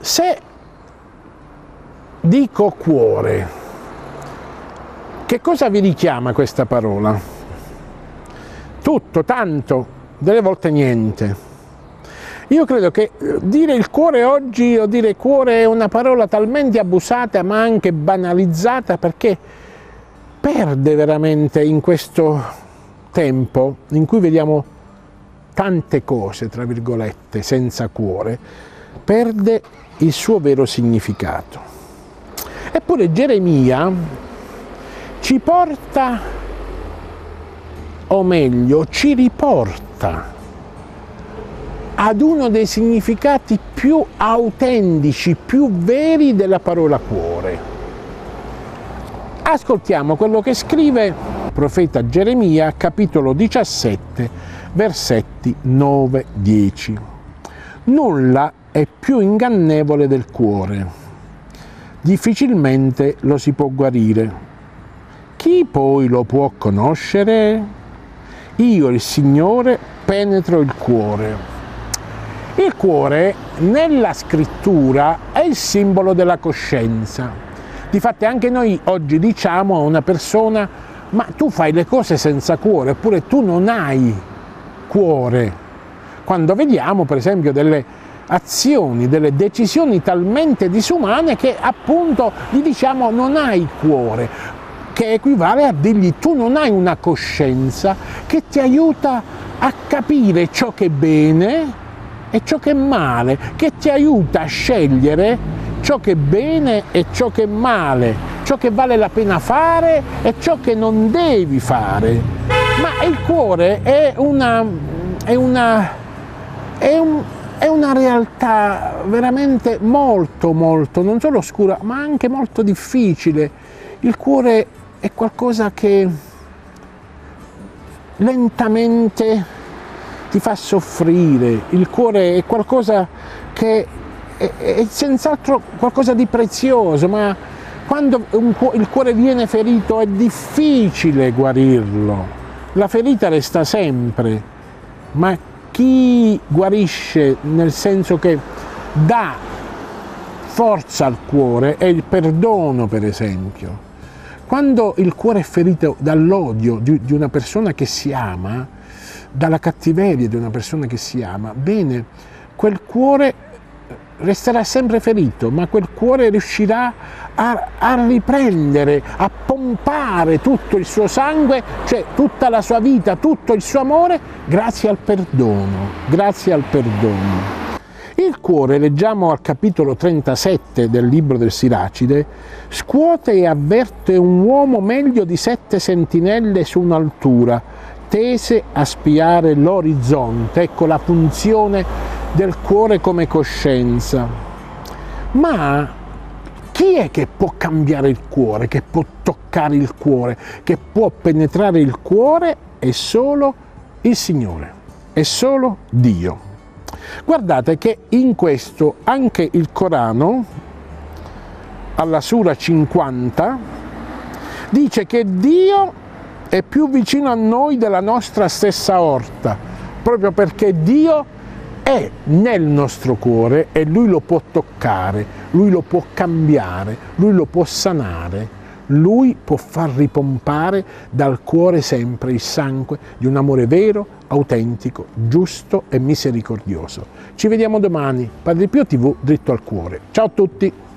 Se dico cuore, che cosa vi richiama questa parola? Tutto, tanto, delle volte niente. Io credo che eh, dire il cuore oggi o dire cuore è una parola talmente abusata ma anche banalizzata perché perde veramente in questo tempo in cui vediamo tante cose, tra virgolette, senza cuore, perde il suo vero significato. Eppure Geremia ci porta, o meglio, ci riporta ad uno dei significati più autentici, più veri della parola cuore. Ascoltiamo quello che scrive il profeta Geremia, capitolo 17, versetti 9-10. Nulla è più ingannevole del cuore, difficilmente lo si può guarire. Chi poi lo può conoscere? Io, il Signore, penetro il cuore il cuore nella scrittura è il simbolo della coscienza. Difatti anche noi oggi diciamo a una persona ma tu fai le cose senza cuore, oppure tu non hai cuore. Quando vediamo per esempio delle azioni, delle decisioni talmente disumane che appunto gli diciamo non hai cuore, che equivale a dirgli tu non hai una coscienza che ti aiuta a capire ciò che è bene è ciò che è male, che ti aiuta a scegliere ciò che è bene e ciò che è male, ciò che vale la pena fare e ciò che non devi fare. Ma il cuore è una, è una, è un, è una realtà veramente molto, molto, non solo oscura, ma anche molto difficile. Il cuore è qualcosa che lentamente ti fa soffrire, il cuore è qualcosa che è, senz'altro qualcosa di prezioso, ma quando un, il cuore viene ferito è difficile guarirlo. La ferita resta sempre, ma chi guarisce nel senso che dà forza al cuore è il perdono, per esempio. Quando il cuore è ferito dall'odio di, di una persona che si ama, dalla cattiveria di una persona che si ama, bene, quel cuore resterà sempre ferito, ma quel cuore riuscirà a, a, riprendere, a pompare tutto il suo sangue, cioè tutta la sua vita, tutto il suo amore, grazie al perdono, grazie al perdono. Il cuore, leggiamo al capitolo 37 del libro del Siracide, scuote e avverte un uomo meglio di sette sentinelle su un'altura, tese a spiare l'orizzonte, ecco la funzione del cuore come coscienza. Ma chi è che può cambiare il cuore, che può toccare il cuore, che può penetrare il cuore? È solo il Signore, è solo Dio. Guardate che in questo anche il Corano, alla Sura 50, dice che Dio è più vicino a noi della nostra stessa orta, proprio perché Dio è nel nostro cuore e Lui lo può toccare, Lui lo può cambiare, Lui lo può sanare, Lui può far ripompare dal cuore sempre il sangue di un amore vero, autentico, giusto e misericordioso. Ci vediamo domani, Padre Pio TV, dritto al cuore. Ciao a tutti!